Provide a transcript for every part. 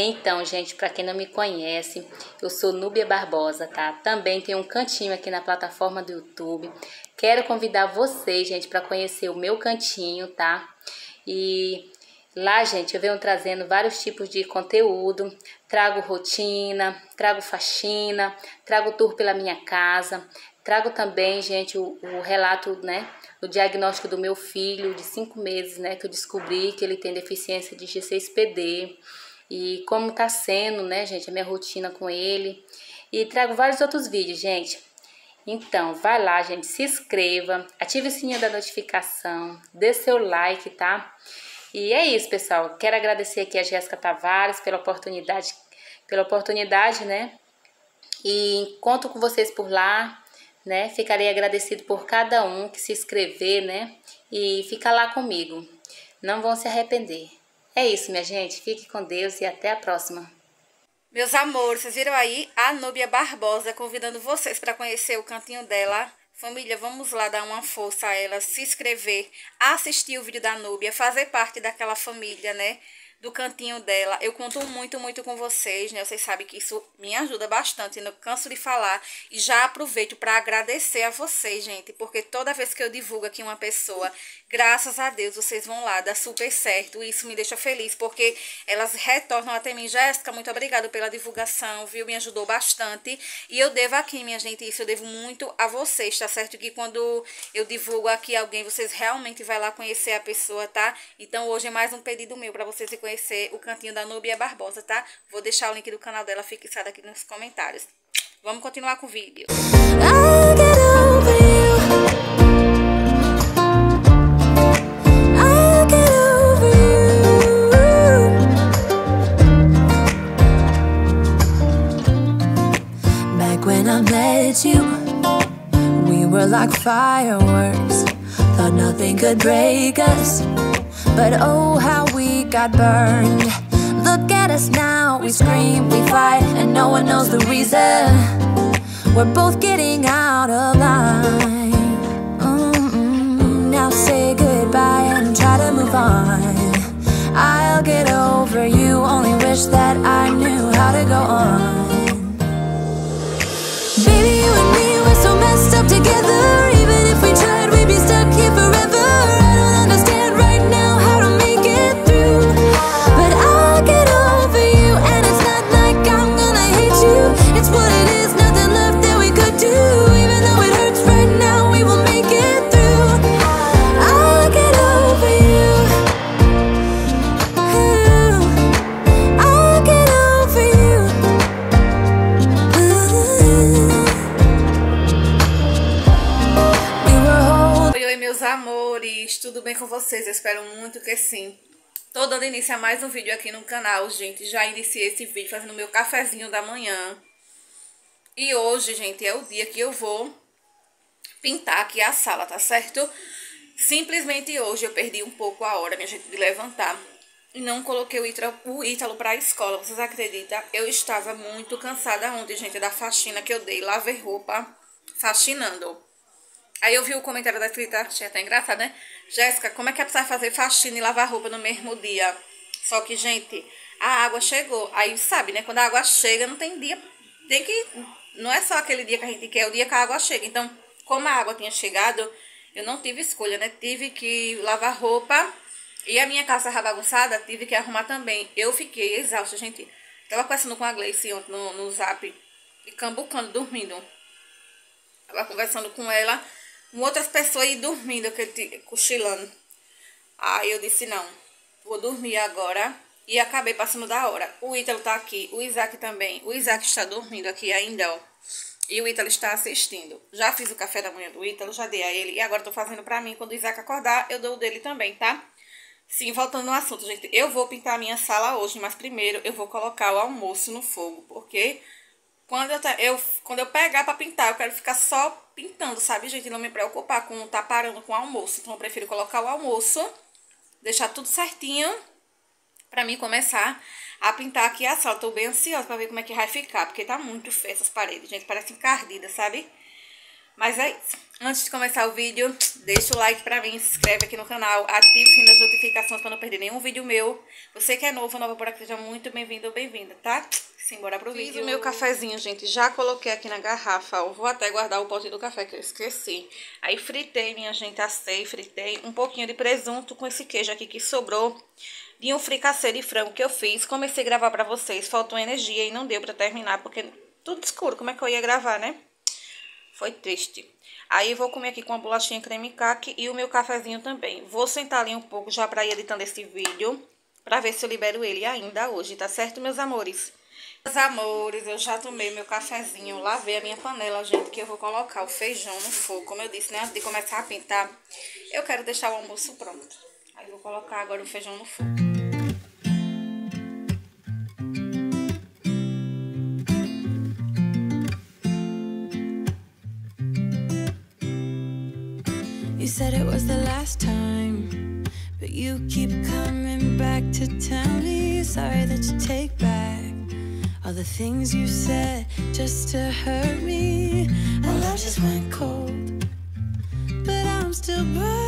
Então, gente, para quem não me conhece, eu sou Núbia Barbosa, tá? Também tenho um cantinho aqui na plataforma do YouTube. Quero convidar vocês, gente, para conhecer o meu cantinho, tá? E lá, gente, eu venho trazendo vários tipos de conteúdo. Trago rotina, trago faxina, trago tour pela minha casa. Trago também, gente, o, o relato, né, do diagnóstico do meu filho de cinco meses, né, que eu descobri que ele tem deficiência de G6PD e como tá sendo, né, gente, a minha rotina com ele. E trago vários outros vídeos, gente. Então, vai lá, gente, se inscreva, ative o sininho da notificação, dê seu like, tá? E é isso, pessoal. Quero agradecer aqui a Jéssica Tavares pela oportunidade, pela oportunidade, né? E conto com vocês por lá, né? Ficarei agradecido por cada um que se inscrever, né? E fica lá comigo. Não vão se arrepender. É isso, minha gente. Fique com Deus e até a próxima. Meus amores, vocês viram aí a Núbia Barbosa convidando vocês para conhecer o cantinho dela. Família, vamos lá dar uma força a ela, se inscrever, assistir o vídeo da Núbia, fazer parte daquela família, né? do cantinho dela. Eu conto muito, muito com vocês, né? Vocês sabem que isso me ajuda bastante, não canso de falar. E já aproveito para agradecer a vocês, gente, porque toda vez que eu divulgo aqui uma pessoa, graças a Deus, vocês vão lá, dá super certo. Isso me deixa feliz, porque elas retornam até mim. Jéssica, muito obrigada pela divulgação, viu? Me ajudou bastante. E eu devo aqui, minha gente, isso eu devo muito a vocês, tá certo? Que quando eu divulgo aqui alguém, vocês realmente vai lá conhecer a pessoa, tá? Então hoje é mais um pedido meu para vocês conhecer o cantinho da Nubia Barbosa, tá? Vou deixar o link do canal dela fixado aqui nos comentários. Vamos continuar com o vídeo. I'll I met you, we were like fireworks. Thought nothing could break us. But oh, how we got burned. Look at us now, we scream, we fight, and no one knows the reason. We're both getting out of line. Mm-mm. Now say goodbye and try to move on. I'll get over you, only wish that I com vocês? Eu espero muito que sim. Tô dando início a mais um vídeo aqui no canal, gente. Já iniciei esse vídeo fazendo meu cafezinho da manhã. E hoje, gente, é o dia que eu vou pintar aqui a sala, tá certo? Simplesmente hoje eu perdi um pouco a hora, minha gente, de levantar. E não coloquei o Ítalo, o Ítalo pra escola, vocês acreditam? Eu estava muito cansada ontem, gente, da faxina que eu dei. Lavei roupa, faxinando. Aí eu vi o comentário da escrita, achei até engraçado, né? Jéssica, como é que é pra fazer faxina e lavar roupa no mesmo dia? Só que, gente, a água chegou. Aí, sabe, né? Quando a água chega, não tem dia. Tem que. Não é só aquele dia que a gente quer, é o dia que a água chega. Então, como a água tinha chegado, eu não tive escolha, né? Tive que lavar roupa. E a minha casa estava bagunçada, tive que arrumar também. Eu fiquei exausta, gente. Tava conversando com a Gleice ontem no, no zap. E cambucando, dormindo. Tava conversando com ela com outras pessoas e dormindo, cochilando. Aí eu disse, não, vou dormir agora. E acabei passando da hora. O Ítalo tá aqui, o Isaac também. O Isaac está dormindo aqui ainda, ó. E o Ítalo está assistindo. Já fiz o café da manhã do Ítalo, já dei a ele. E agora tô fazendo pra mim. Quando o Isaac acordar, eu dou o dele também, tá? Sim, voltando no assunto, gente. Eu vou pintar a minha sala hoje, mas primeiro eu vou colocar o almoço no fogo. Porque quando eu, eu, quando eu pegar pra pintar, eu quero ficar só pintando, sabe, gente? Não me preocupar com tá parando com o almoço. Então eu prefiro colocar o almoço, deixar tudo certinho pra mim começar a pintar aqui a sala. Tô bem ansiosa pra ver como é que vai ficar, porque tá muito feia essas paredes, gente. Parece encardida, sabe? Mas é isso. Antes de começar o vídeo, deixa o like pra mim, se inscreve aqui no canal, ative o sininho das notificações pra não perder nenhum vídeo meu. Você que é novo, nova por aqui, seja muito bem-vindo ou bem-vinda, tá? Simbora pro Fiz vídeo. o meu cafezinho, gente. Já coloquei aqui na garrafa. Eu vou até guardar o pote do café que eu esqueci. Aí fritei, minha gente, assei, fritei um pouquinho de presunto com esse queijo aqui que sobrou de um fricassê de frango que eu fiz. Comecei a gravar pra vocês, faltou energia e não deu pra terminar, porque tudo escuro, como é que eu ia gravar, né? Foi triste. Aí vou comer aqui com a bolachinha creme caque e o meu cafezinho também. Vou sentar ali um pouco já pra ir editando esse vídeo, pra ver se eu libero ele ainda hoje, tá certo, meus amores? Meus amores, eu já tomei meu cafezinho, lavei a minha panela, gente, que eu vou colocar o feijão no fogo. Como eu disse, né, antes de começar a pintar, eu quero deixar o almoço pronto. Aí vou colocar agora o feijão no fogo. Said it was the last time But you keep coming back to tell me Sorry that you take back All the things you said just to hurt me. Our love just went cold But I'm still burning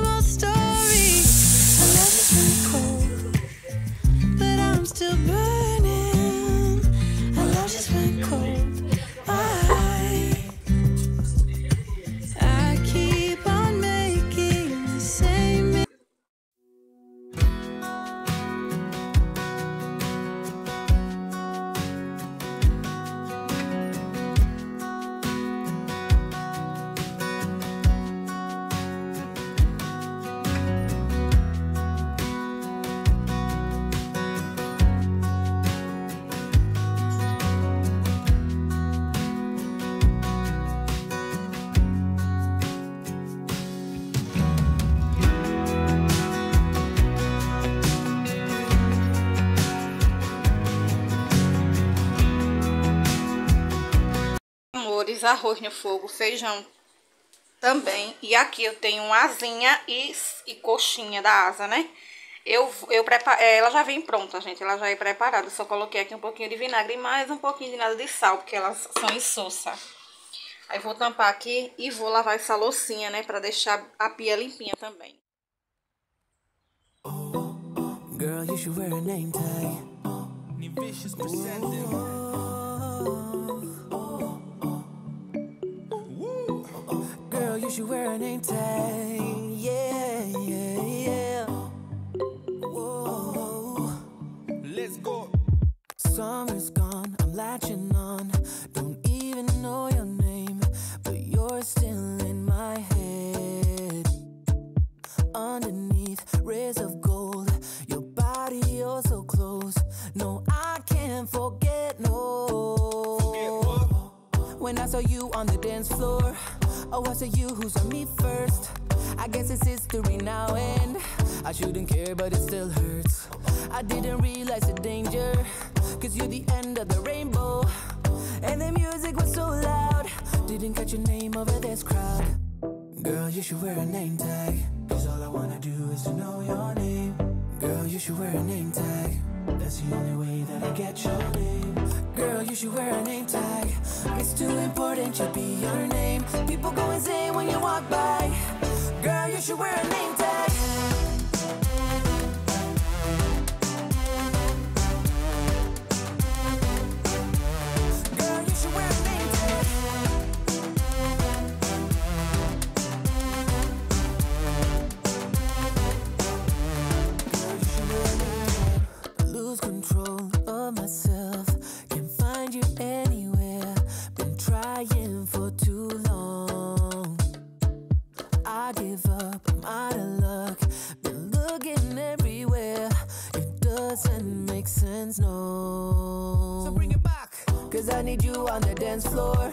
but I'm amores, arroz no fogo, feijão também. E aqui eu tenho uma asinha e, e coxinha da asa, né? Eu, eu preparo, é, ela já vem pronta, gente, ela já é preparada. Só coloquei aqui um pouquinho de vinagre e mais um pouquinho de nada de sal, porque elas são insossa. Aí vou tampar aqui e vou lavar essa loucinha, né, pra deixar a pia limpinha também. Girl, you should wear a name tag. You wear a name tag. Yeah, yeah, yeah. Whoa. Let's go. Summer's gone, I'm latching on. Don't even know your name, but you're still in my head. Underneath rays of gold, your body, you're so close. No, I can't forget, no. Forget when I saw you on the dance floor. Oh, was it you who saw me first? I guess it's history now and I shouldn't care but it still hurts I didn't realize the danger Cause you're the end of the rainbow. And the music was so loud. Didn't catch your name over this crowd. Girl, you should wear a name tag. Cause all I wanna do is to know your name. Girl, you should wear a name tag. That's the only way that I get your name. Girl, you should wear a name tag. It's too important to be your name. People go insane when you walk by. Girl, you should wear a name tag. I give up, I'm out of luck. Been looking everywhere. It doesn't make sense, no. So bring it back. Cause I need you on the dance floor.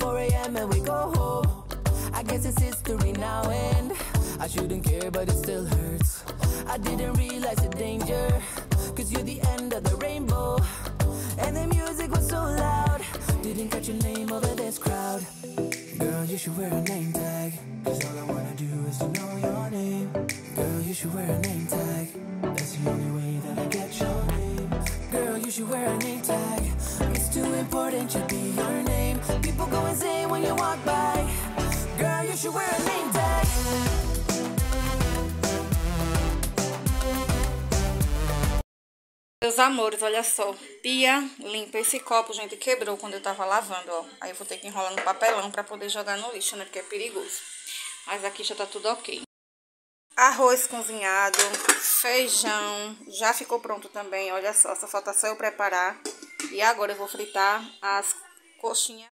4 a.m. and we go home. I guess it's history now and I shouldn't care, but it still hurts. I didn't realize the danger. Cause you're the end of the rainbow. And the music was so loud. Didn't catch your name over this crowd. Girl, you should wear a name tag. Cause all I wanna to know your name. Girl, you should wear a name tag. That's the only way that I get your name. Girl, you should wear a name tag. It's too important to be your name. People go insane when you walk by. Girl, you should wear a name tag. Meus amores, olha só. Pia limpa. Esse copo, gente, quebrou quando eu tava lavando, ó. Aí eu vou ter que enrolar no papelão pra poder jogar no lixo, né? Porque é perigoso. Mas aqui já tá tudo ok. Arroz cozinhado, feijão, já ficou pronto também, olha só. Só falta só eu preparar. E agora eu vou fritar as coxinhas.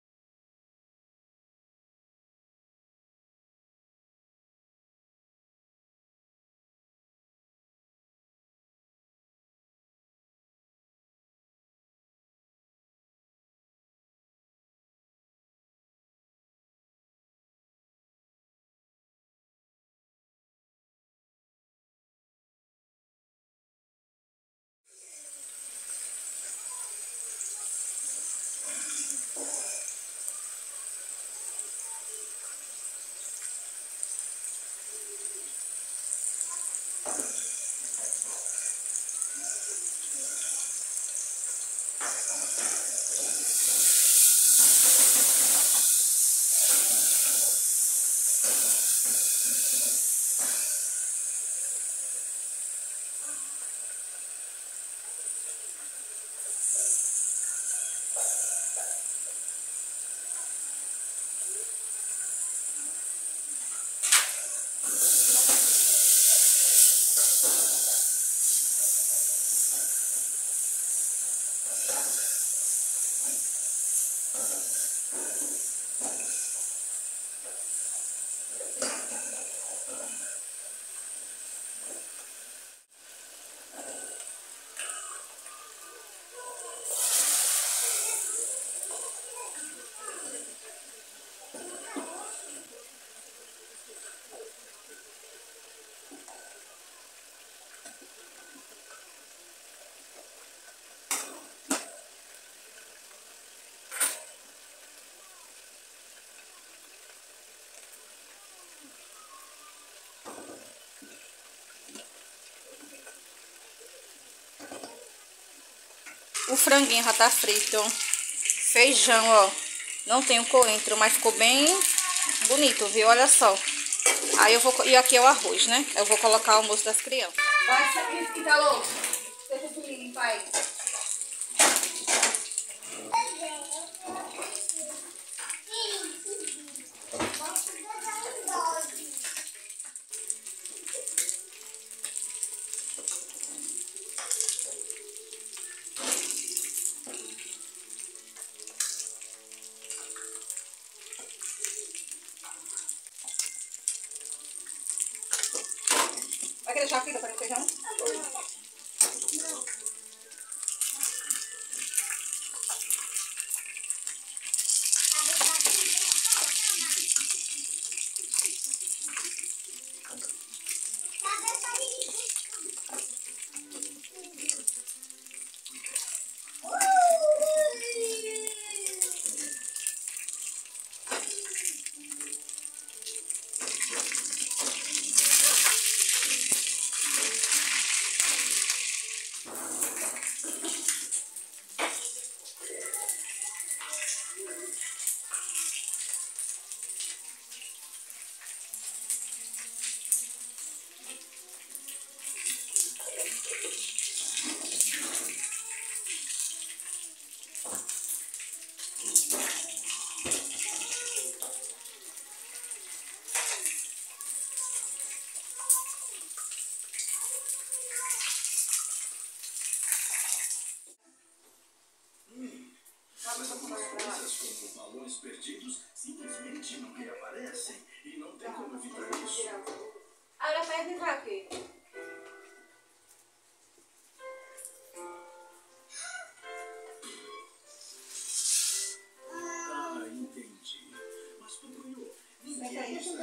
O franguinho já tá frito. Feijão, ó. Não tem o coentro, mas ficou bem bonito, viu? Olha só. Aí eu vou... E aqui é o arroz, né? Eu vou colocar o almoço das crianças. Vai, sacrificar, tá louco. Limpar aí.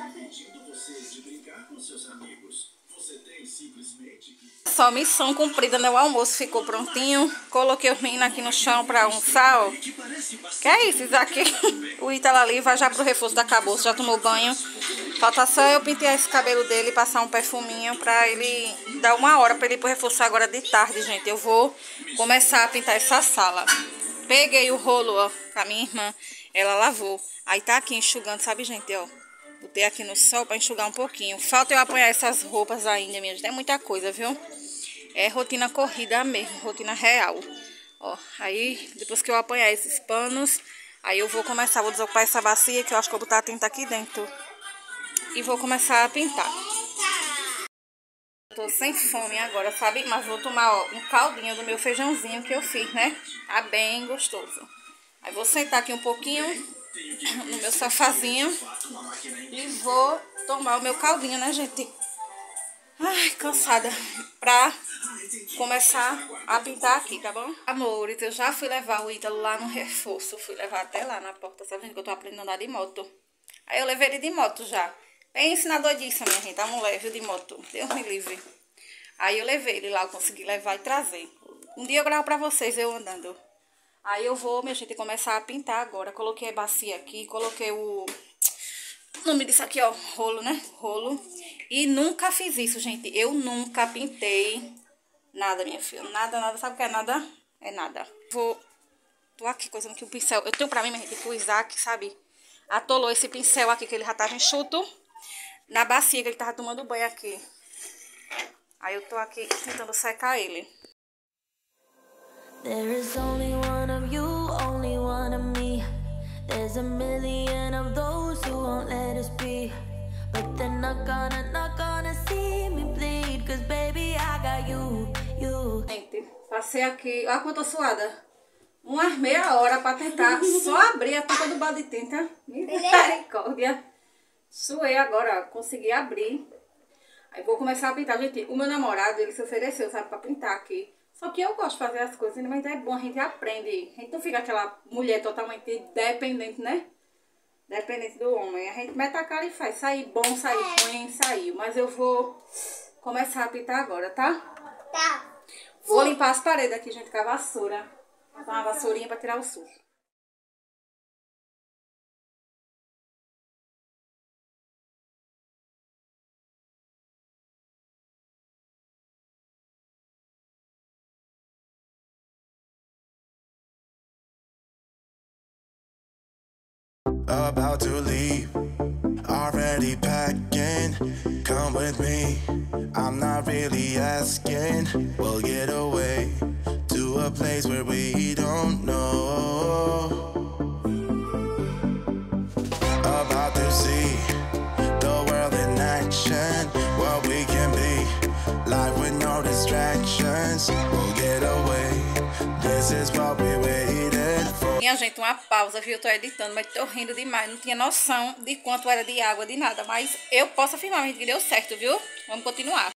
Impedindo você de brincar com seus amigos. Você tem simplesmente que... Só missão cumprida, né? O almoço ficou prontinho. Coloquei os meninos aqui no chão para almoçar, ó. Que é isso, Isaac? O Ítalo ali vai já pro reforço da caboça, já tomou banho. Falta só eu pentear esse cabelo dele e passar um perfuminho pra ele dar uma hora pra ele ir pro reforço agora de tarde, gente. Eu vou começar a pintar essa sala. Peguei o rolo, ó, com a minha irmã. Ela lavou. Aí tá aqui enxugando, sabe, gente, ó. Botei aqui no sol pra enxugar um pouquinho. Falta eu apanhar essas roupas ainda, minha gente. É muita coisa, viu? É rotina corrida mesmo, rotina real. Ó, aí depois que eu apanhar esses panos, aí eu vou começar, vou desocupar essa bacia que eu acho que eu vou botar a tinta aqui dentro. E vou começar a pintar. Tô sem fome agora, sabe? Mas vou tomar ó, um caldinho do meu feijãozinho que eu fiz, né? Tá bem gostoso. Aí vou sentar aqui um pouquinho no meu sofazinho e vou tomar o meu caldinho, né, gente? Ai, cansada. Pra começar a pintar aqui, tá bom? Amores, eu já fui levar o Ítalo lá no reforço. Fui levar até lá na porta, tá vendo que eu tô aprendendo a andar de moto. Aí eu levei ele de moto já. Bem ensinador disso, minha gente. Tá mulher, viu, de moto. Deus me livre. Aí eu levei ele lá, eu consegui levar e trazer. Um dia eu gravo pra vocês eu andando. Aí eu vou, minha gente, começar a pintar agora. Coloquei a bacia aqui, coloquei o... Nome disso aqui, ó, rolo, né? Rolo. E nunca fiz isso, gente. Eu nunca pintei nada, minha filha. Nada, nada. Sabe o que é nada? É nada. Vou... Tô aqui coisando que o pincel... Eu tenho pra mim, minha gente, que o Isaac, sabe? Atolou esse pincel aqui, que ele já tava enxuto. Na bacia, que ele tava tomando banho aqui. Aí eu tô aqui tentando secar ele. There is only one There's a million of those who won't let us be. But they're not gonna, not gonna see me bleed. Cause baby, I got you, you. Gente, passei aqui. Olha quanto eu tô suada. Umas meia hora pra tentar só abrir a tampa do balde de tinta. Misericórdia. Suei agora, consegui abrir. Aí vou começar a pintar. Gente, o meu namorado, ele se ofereceu, sabe, pra pintar aqui. Só que eu gosto de fazer as coisas, mas é bom, a gente aprende. A gente não fica aquela mulher totalmente dependente, né? Dependente do homem. A gente mete a cara e faz. Sair bom, sair ruim, saiu. Mas eu vou começar a pintar agora, tá? Tá. Vou limpar as paredes aqui, gente, com a vassoura. Botar uma vassourinha pra tirar o sujo. About to leave. Already packing, come with me. I'm not really asking. We'll get away to a place where we don't know. About to see the world in action, Gente, uma pausa, viu? Eu tô editando, mas tô rindo demais. Não tinha noção de quanto era de água, de nada. Mas eu posso afirmar que deu certo, viu? Vamos continuar.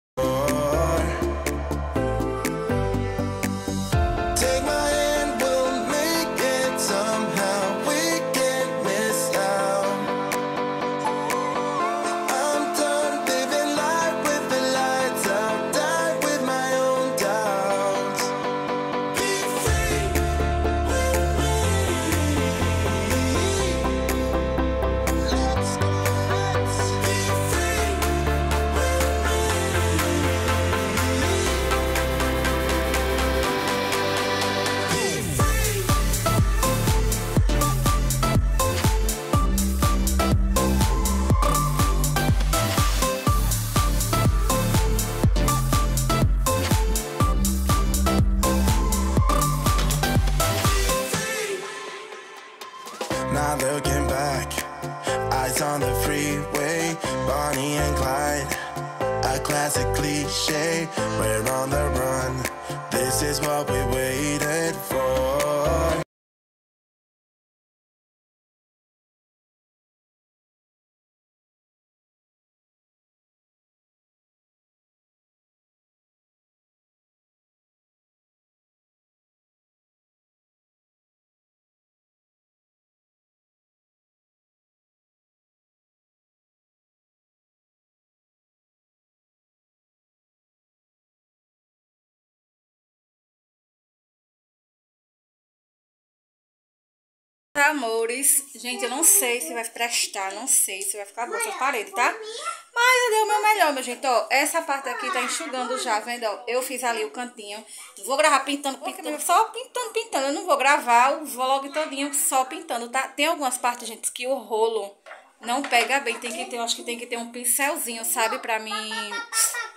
Amores, gente, eu não sei se vai prestar, não sei se vai ficar boa essa parede, tá? Mas eu dei o meu melhor, meu gente, ó, essa parte aqui tá enxugando já, vendo, ó, eu fiz ali o cantinho, vou gravar pintando, pintando, só pintando, pintando, eu não vou gravar o vlog todinho só pintando, tá? Tem algumas partes, gente, que o rolo não pega bem, tem que ter, eu acho que tem que ter um pincelzinho, sabe, pra mim,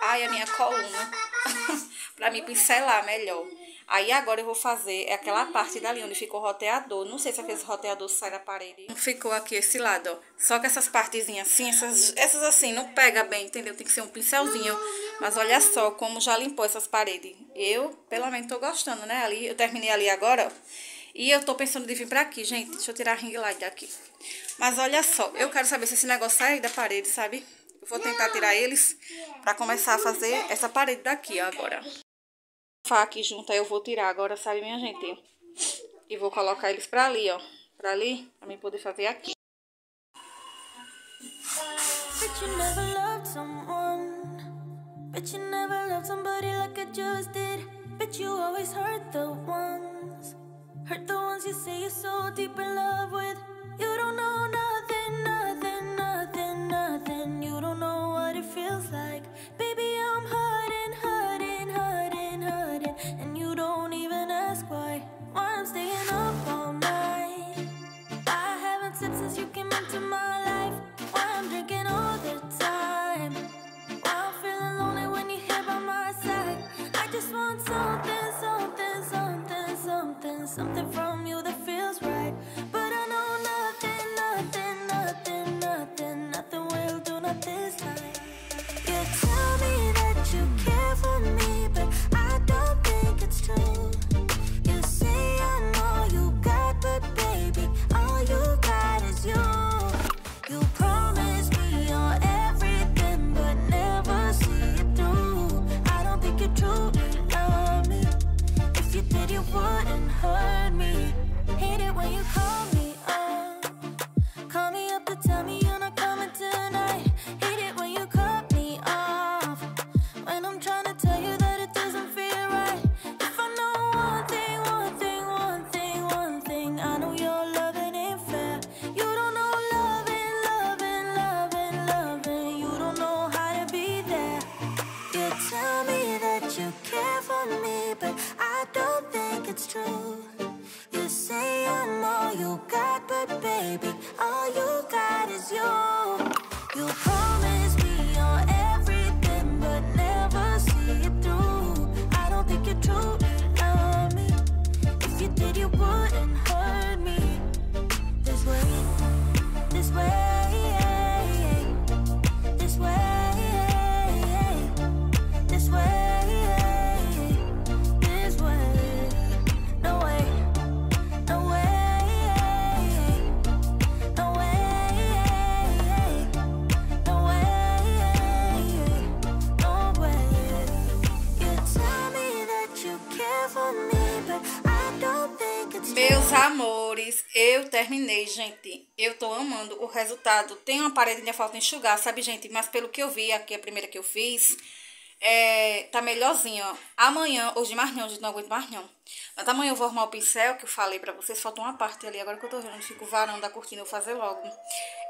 ai, a minha coluna, pra mim pincelar melhor. Aí agora eu vou fazer aquela parte dali onde ficou o roteador. Não sei se aquele roteador sai da parede. Ficou aqui esse lado, ó. Só que essas partezinhas assim, essas, essas assim, não pega bem, entendeu? Tem que ser um pincelzinho. Mas olha só como já limpou essas paredes. Eu, pelo menos, tô gostando, né? Ali, eu terminei ali agora, ó. E eu tô pensando de vir pra aqui, gente. Deixa eu tirar a ring light daqui. Mas olha só, eu quero saber se esse negócio sai da parede, sabe? Eu vou tentar tirar eles pra começar a fazer essa parede daqui, ó, agora aqui junto, aí eu vou tirar agora, sabe, minha gente? E vou colocar eles pra ali, ó. Pra ali, pra mim poder fazer aqui. But you never loved someone But you never loved somebody like I just did But you always hurt the ones Hurt the ones you say you're so deep in love with You don't know terminei, gente. Eu tô amando o resultado. Tem uma parede ainda falta enxugar, sabe, gente? Mas pelo que eu vi aqui, a primeira que eu fiz, é, tá melhorzinho, ó. Amanhã, hoje mais não, gente, não aguento mais não. Mas amanhã eu vou arrumar o pincel que eu falei pra vocês. Falta uma parte ali, agora que eu tô vendo, fica o varão da cortina, eu vou fazer logo.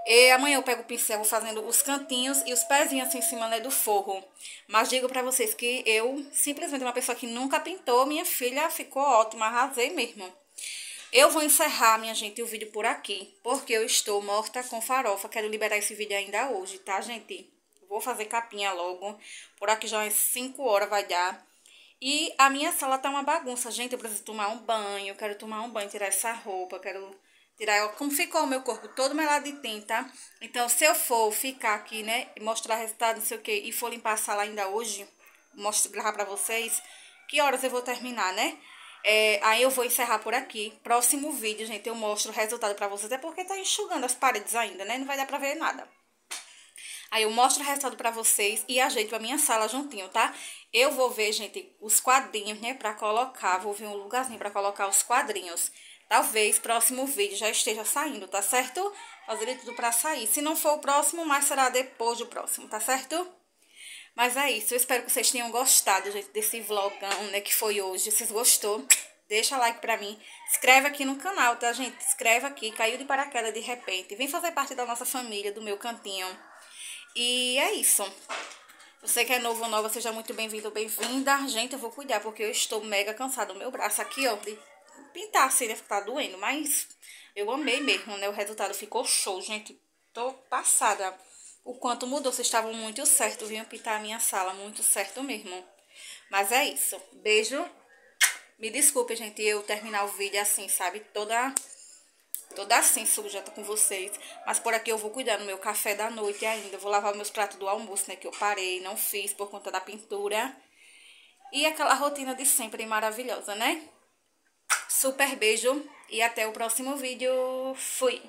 E amanhã eu pego o pincel, vou fazendo os cantinhos e os pezinhos assim em cima, né, do forro. Mas digo pra vocês que eu, simplesmente uma pessoa que nunca pintou, minha filha ficou ótima, arrasei mesmo. Eu vou encerrar, minha gente, o vídeo por aqui, porque eu estou morta com farofa. Quero liberar esse vídeo ainda hoje, tá, gente? Vou fazer capinha logo. Por aqui já umas 5 horas vai dar. E a minha sala tá uma bagunça. Gente, eu preciso tomar um banho. Quero tomar um banho, tirar essa roupa. Quero tirar como ficou o meu corpo todo melado de tinta. Então, se eu for ficar aqui, né, mostrar resultado, não sei o que, e for limpar a sala ainda hoje, mostrar pra vocês, que horas eu vou terminar, né? É, aí eu vou encerrar por aqui. Próximo vídeo, gente, eu mostro o resultado pra vocês. É porque tá enxugando as paredes ainda, né? Não vai dar pra ver nada. Aí eu mostro o resultado pra vocês e ajeito a minha sala juntinho, tá? Eu vou ver, gente, os quadrinhos, né, pra colocar. Vou ver um lugarzinho pra colocar os quadrinhos. Talvez próximo vídeo já esteja saindo, tá certo? Fazer tudo pra sair. Se não for o próximo, mas será depois do próximo, tá certo? Mas é isso. Eu espero que vocês tenham gostado, gente, desse vlogão, né, que foi hoje. Se vocês gostou, deixa like pra mim. Inscreve aqui no canal, tá, gente? Inscreve aqui. Caiu de paraquedas de repente. Vem fazer parte da nossa família, do meu cantinho. E é isso. Você que é novo ou nova, seja muito bem-vindo ou bem-vinda. Gente, eu vou cuidar, porque eu estou mega cansada. O meu braço aqui, ó, de pintar assim, né? Tá doendo, mas eu amei mesmo, né? O resultado ficou show, gente. Tô passada. O quanto mudou, vocês estavam muito certo, vinham pintar a minha sala, muito certo mesmo. Mas é isso. Beijo. Me desculpe, gente, eu terminar o vídeo assim, sabe? Toda toda assim suja com vocês. Mas por aqui eu vou cuidar do meu café da noite ainda. vou lavar meus pratos do almoço, né? Que eu parei, não fiz por conta da pintura. E aquela rotina de sempre maravilhosa, né? Super beijo e até o próximo vídeo. Fui!